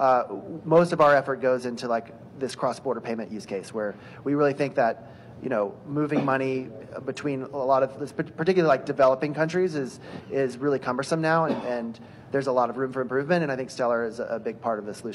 uh, most of our effort goes into like this cross-border payment use case where we really think that you know moving money between a lot of this, particularly like developing countries, is is really cumbersome now, and, and there's a lot of room for improvement. And I think Stellar is a big part of the solution.